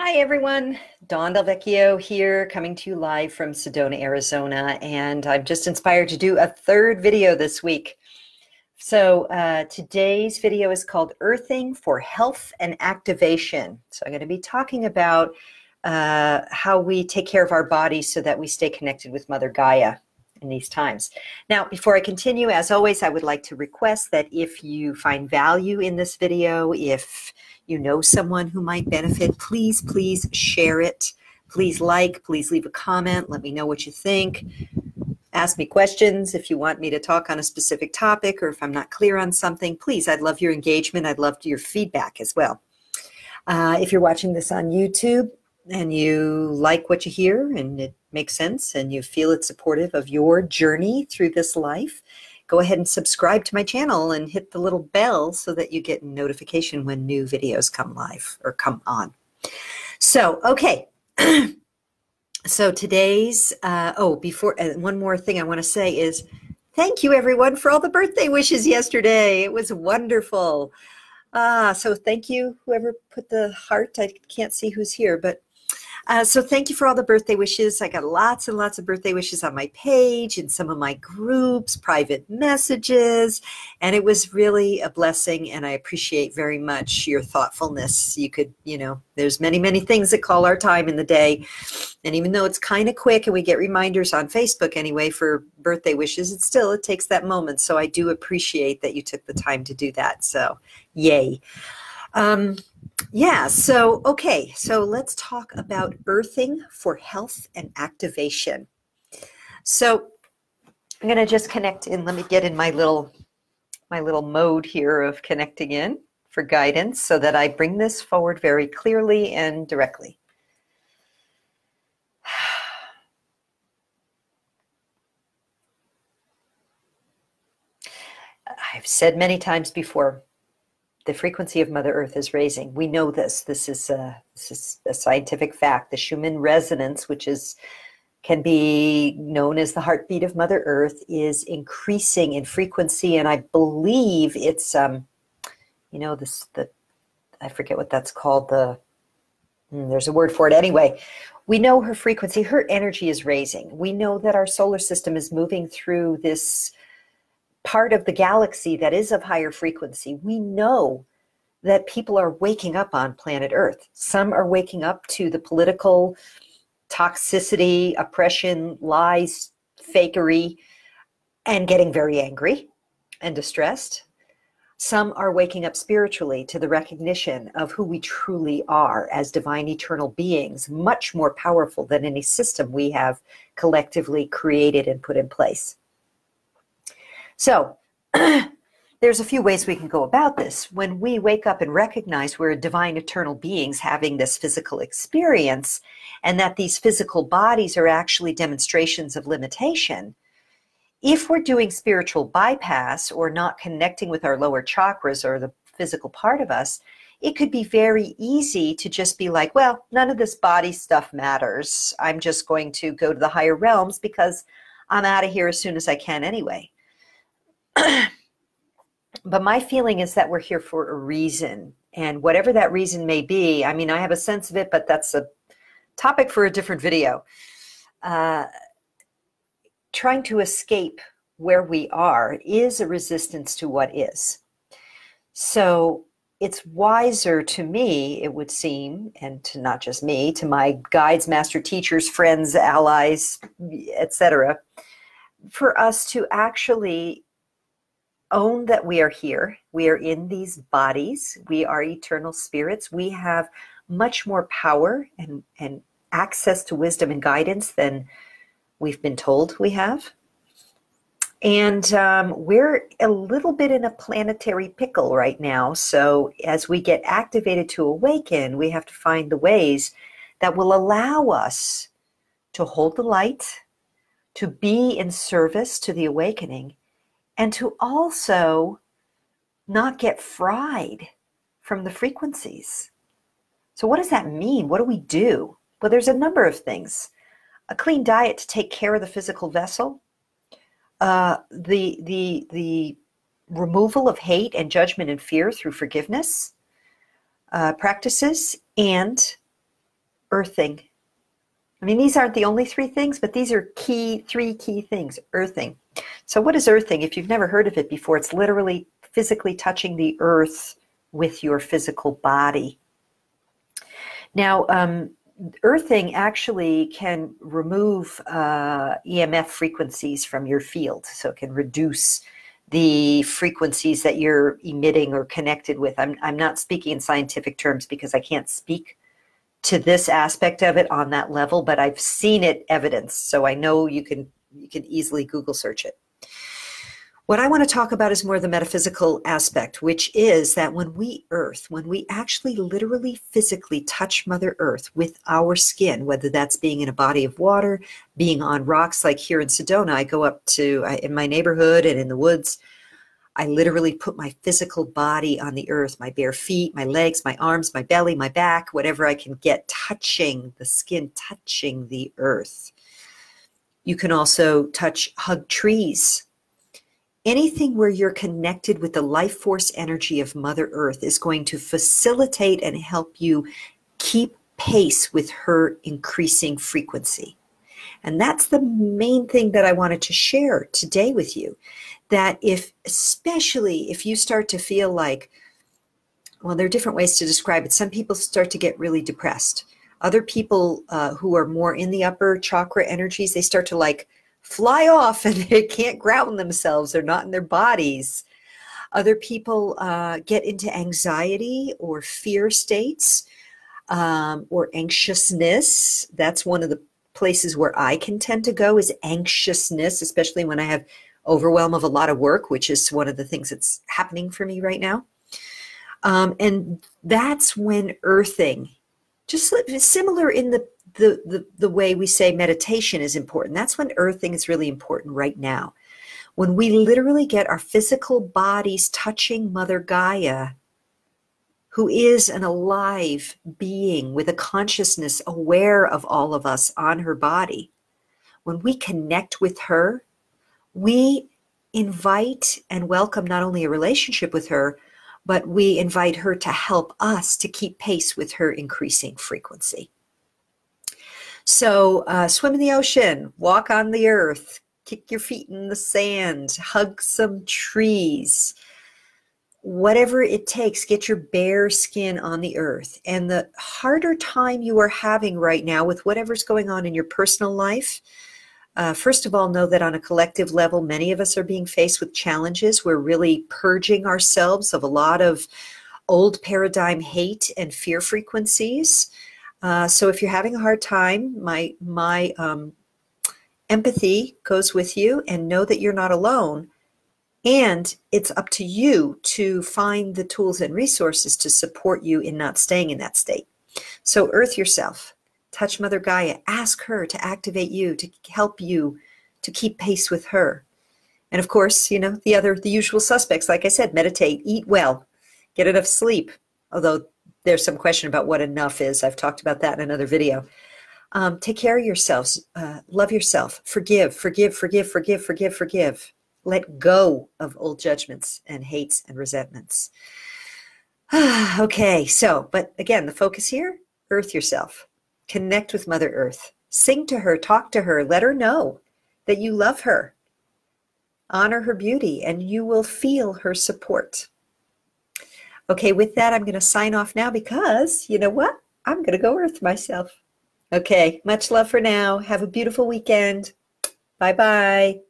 Hi, everyone. Dawn DelVecchio here, coming to you live from Sedona, Arizona. And I'm just inspired to do a third video this week. So, uh, today's video is called Earthing for Health and Activation. So, I'm going to be talking about uh, how we take care of our bodies so that we stay connected with Mother Gaia in these times. Now, before I continue, as always, I would like to request that if you find value in this video, if you know someone who might benefit, please, please share it. Please like, please leave a comment. Let me know what you think. Ask me questions if you want me to talk on a specific topic or if I'm not clear on something. Please, I'd love your engagement. I'd love your feedback as well. Uh, if you're watching this on YouTube and you like what you hear and it makes sense and you feel it's supportive of your journey through this life, go ahead and subscribe to my channel and hit the little bell so that you get notification when new videos come live or come on. So, okay. so today's, uh, oh, before, uh, one more thing I want to say is thank you everyone for all the birthday wishes yesterday. It was wonderful. Ah, so thank you, whoever put the heart. I can't see who's here, but uh, so thank you for all the birthday wishes. I got lots and lots of birthday wishes on my page and some of my groups, private messages, and it was really a blessing. And I appreciate very much your thoughtfulness. You could, you know, there's many, many things that call our time in the day, and even though it's kind of quick and we get reminders on Facebook anyway for birthday wishes, it still it takes that moment. So I do appreciate that you took the time to do that. So yay. Um, yeah, so okay, so let's talk about earthing for health and activation. So I'm going to just connect in. Let me get in my little my little mode here of connecting in for guidance so that I bring this forward very clearly and directly. I've said many times before, the frequency of Mother Earth is raising. We know this. This is a, this is a scientific fact. The Schumann resonance, which is can be known as the heartbeat of Mother Earth, is increasing in frequency, and I believe it's um, you know, this the I forget what that's called. The hmm, there's a word for it anyway. We know her frequency, her energy is raising. We know that our solar system is moving through this part of the galaxy that is of higher frequency, we know that people are waking up on planet Earth. Some are waking up to the political toxicity, oppression, lies, fakery, and getting very angry and distressed. Some are waking up spiritually to the recognition of who we truly are as divine eternal beings, much more powerful than any system we have collectively created and put in place. So there's a few ways we can go about this. When we wake up and recognize we're divine eternal beings having this physical experience, and that these physical bodies are actually demonstrations of limitation, if we're doing spiritual bypass or not connecting with our lower chakras or the physical part of us, it could be very easy to just be like, well, none of this body stuff matters. I'm just going to go to the higher realms because I'm out of here as soon as I can anyway. but my feeling is that we're here for a reason. And whatever that reason may be, I mean, I have a sense of it, but that's a topic for a different video. Uh, trying to escape where we are is a resistance to what is. So it's wiser to me, it would seem, and to not just me, to my guides, master teachers, friends, allies, etc., for us to actually own that we are here. We are in these bodies. We are eternal spirits. We have much more power and, and access to wisdom and guidance than we've been told we have. And um, we're a little bit in a planetary pickle right now. So, as we get activated to awaken, we have to find the ways that will allow us to hold the light, to be in service to the awakening, and to also not get fried from the frequencies. So, what does that mean? What do we do? Well, there's a number of things. A clean diet to take care of the physical vessel, uh, the the the removal of hate and judgment and fear through forgiveness uh, practices, and earthing. I mean, these aren't the only three things, but these are key, three key things earthing. So, what is earthing? If you've never heard of it before, it's literally physically touching the earth with your physical body. Now, um, earthing actually can remove uh, EMF frequencies from your field, so it can reduce the frequencies that you're emitting or connected with. I'm, I'm not speaking in scientific terms because I can't speak to this aspect of it on that level, but I've seen it evidenced, so I know you can you can easily Google search it. What I want to talk about is more the metaphysical aspect, which is that when we earth, when we actually literally physically touch Mother Earth with our skin, whether that's being in a body of water, being on rocks like here in Sedona, I go up to in my neighborhood and in the woods. I literally put my physical body on the earth, my bare feet, my legs, my arms, my belly, my back, whatever I can get touching the skin, touching the earth. You can also touch, hug trees anything where you're connected with the life force energy of Mother Earth is going to facilitate and help you keep pace with her increasing frequency. And that's the main thing that I wanted to share today with you. That if, especially if you start to feel like, well, there are different ways to describe it. Some people start to get really depressed. Other people uh, who are more in the upper chakra energies, they start to like fly off and they can't ground themselves. They're not in their bodies. Other people uh, get into anxiety or fear states um, or anxiousness. That's one of the places where I can tend to go is anxiousness, especially when I have overwhelm of a lot of work, which is one of the things that's happening for me right now. Um, and that's when earthing, just similar in the the, the, the way we say meditation is important. That's when earthing is really important right now. When we literally get our physical bodies touching Mother Gaia, who is an alive being with a consciousness aware of all of us on her body, when we connect with her, we invite and welcome not only a relationship with her, but we invite her to help us to keep pace with her increasing frequency. So, uh, swim in the ocean, walk on the earth, kick your feet in the sand, hug some trees, whatever it takes, get your bare skin on the earth. And the harder time you are having right now with whatever's going on in your personal life, uh, first of all, know that on a collective level, many of us are being faced with challenges. We're really purging ourselves of a lot of old paradigm hate and fear frequencies. Uh, so if you're having a hard time, my my um, empathy goes with you, and know that you're not alone. And it's up to you to find the tools and resources to support you in not staying in that state. So earth yourself, touch Mother Gaia, ask her to activate you, to help you to keep pace with her. And of course, you know, the other, the usual suspects, like I said, meditate, eat well, get enough sleep. Although there's some question about what enough is. I've talked about that in another video. Um, take care of yourselves. Uh, love yourself. Forgive, forgive, forgive, forgive, forgive, forgive. Let go of old judgments and hates and resentments. okay, so, but again, the focus here earth yourself. Connect with Mother Earth. Sing to her, talk to her, let her know that you love her. Honor her beauty, and you will feel her support. Okay, with that, I'm going to sign off now because you know what? I'm going to go earth myself. Okay, much love for now. Have a beautiful weekend. Bye bye.